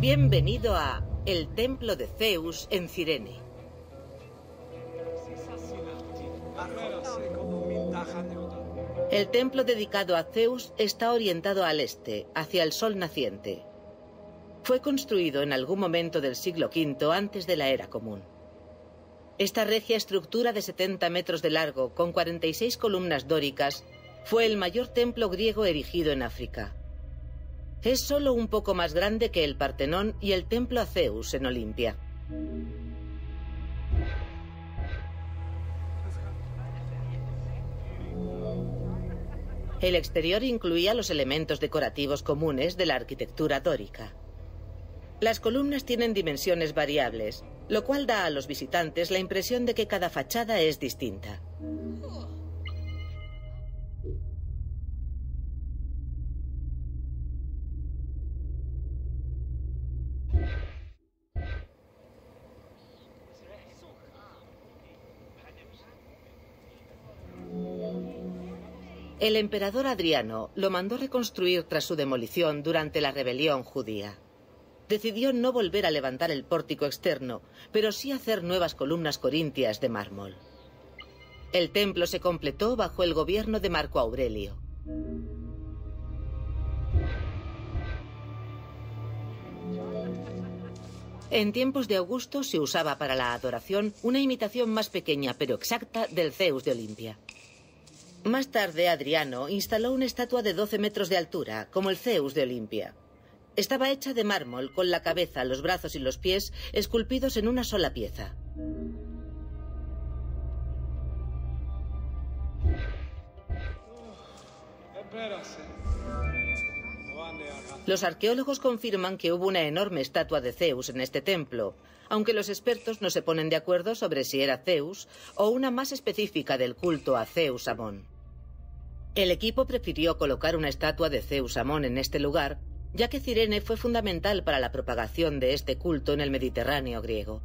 Bienvenido a el Templo de Zeus en Cirene. El templo dedicado a Zeus está orientado al este, hacia el sol naciente. Fue construido en algún momento del siglo V antes de la era común. Esta regia estructura de 70 metros de largo, con 46 columnas dóricas, fue el mayor templo griego erigido en África. Es solo un poco más grande que el Partenón y el templo a Zeus en Olimpia. El exterior incluía los elementos decorativos comunes de la arquitectura dórica. Las columnas tienen dimensiones variables, lo cual da a los visitantes la impresión de que cada fachada es distinta. El emperador Adriano lo mandó reconstruir tras su demolición durante la rebelión judía. Decidió no volver a levantar el pórtico externo, pero sí hacer nuevas columnas corintias de mármol. El templo se completó bajo el gobierno de Marco Aurelio. En tiempos de Augusto se usaba para la adoración una imitación más pequeña pero exacta del Zeus de Olimpia. Más tarde, Adriano instaló una estatua de 12 metros de altura, como el Zeus de Olimpia. Estaba hecha de mármol, con la cabeza, los brazos y los pies esculpidos en una sola pieza. Los arqueólogos confirman que hubo una enorme estatua de Zeus en este templo, aunque los expertos no se ponen de acuerdo sobre si era Zeus o una más específica del culto a Zeus Amón. El equipo prefirió colocar una estatua de Zeus Amón en este lugar, ya que Cirene fue fundamental para la propagación de este culto en el Mediterráneo griego.